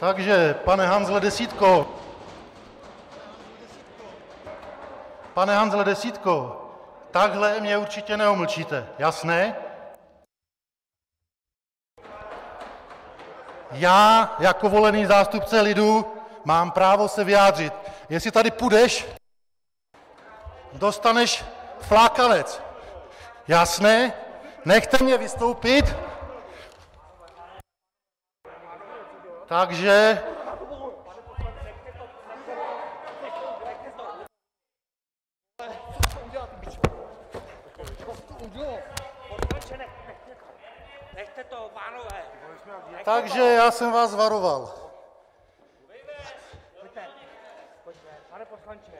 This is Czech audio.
Takže pane Hanzele Desítko, pane Hanzele Desítko, takhle mě určitě neomlčíte, jasné? Já jako volený zástupce lidu mám právo se vyjádřit, jestli tady půjdeš, dostaneš flákanec, jasné? Nechte mě vystoupit, takže... Takže já jsem vás varoval. Pane poslanče,